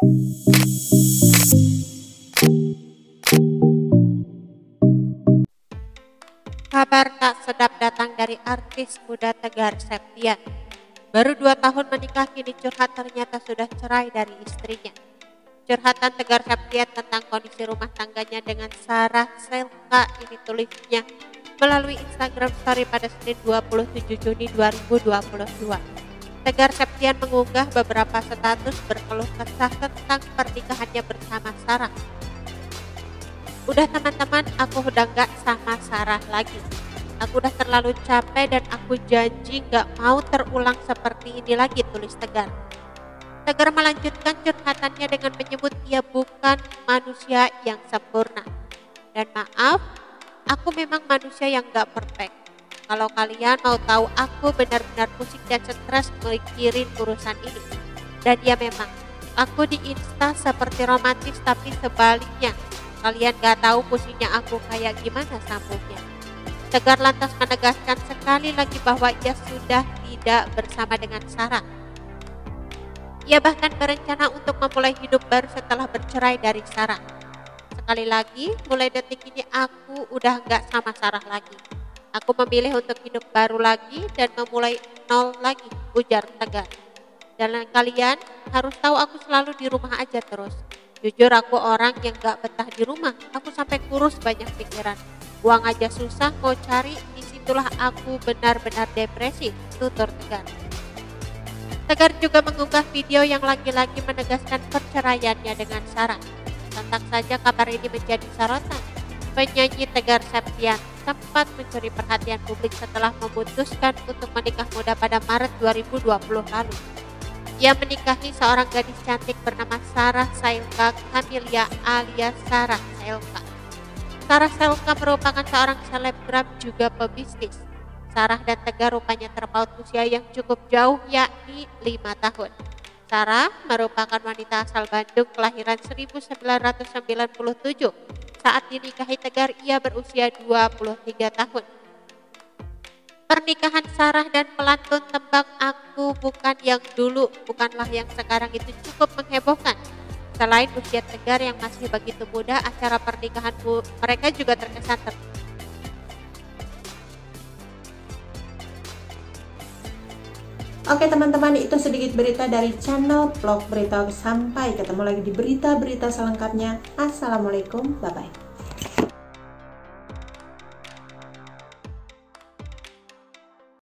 Kabar tak sedap datang dari artis muda Tegar Septian. Baru dua tahun menikah kini curhat ternyata sudah cerai dari istrinya. Curhatan Tegar Septian tentang kondisi rumah tangganya dengan Sarah Selka ini tulisnya melalui Instagram Story pada Senin 27 Juni 2022. Tegar Septian mengunggah beberapa status berkeluh kesah tentang pernikahannya bersama Sarah Udah teman-teman, aku udah gak sama Sarah lagi. Aku udah terlalu capek dan aku janji gak mau terulang seperti ini lagi, tulis Tegar. Tegar melanjutkan curhatannya dengan menyebut ia bukan manusia yang sempurna. Dan maaf, aku memang manusia yang gak perfect. Kalau kalian mau tahu aku benar-benar pusing dan stres mikirin urusan ini. Dan ya memang, aku di Insta seperti romantis tapi sebaliknya Kalian gak tahu pusingnya aku kayak gimana sambungnya. Tegar lantas menegaskan sekali lagi bahwa ia sudah tidak bersama dengan Sarah. Ia bahkan berencana untuk memulai hidup baru setelah bercerai dari Sarah. Sekali lagi, mulai detik ini aku udah gak sama Sarah lagi. Aku memilih untuk hidup baru lagi dan memulai nol lagi, ujar Tegar. Dan kalian harus tahu aku selalu di rumah aja terus. Jujur aku orang yang gak betah di rumah, aku sampai kurus banyak pikiran. Uang aja susah, mau cari, di situlah aku benar-benar depresi, tutur Tegar. Tegar juga mengunggah video yang lagi-lagi menegaskan perceraiannya dengan Sarah. Tentang saja kabar ini menjadi sorotan. Penyanyi Tegar Septian sempat mencuri perhatian publik setelah memutuskan untuk menikah muda pada Maret 2020 lalu. Ia menikahi seorang gadis cantik bernama Sarah Sailka Kamilia alias Sarah Sailka. Sarah Sailka merupakan seorang selebgram juga pebisnis. Sarah dan Tegar rupanya terpaut usia yang cukup jauh yakni 5 tahun. Sarah merupakan wanita asal Bandung kelahiran 1997. Saat dinikahi Tegar ia berusia 23 tahun. Pernikahan Sarah dan pelantun tembang Aku Bukan Yang Dulu Bukanlah Yang Sekarang itu cukup menghebohkan. Selain usia Tegar yang masih begitu muda, acara pernikahan mereka juga terkesan ter Oke teman-teman itu sedikit berita dari channel vlog berita. Sampai ketemu lagi di berita-berita selengkapnya. Assalamualaikum bye bye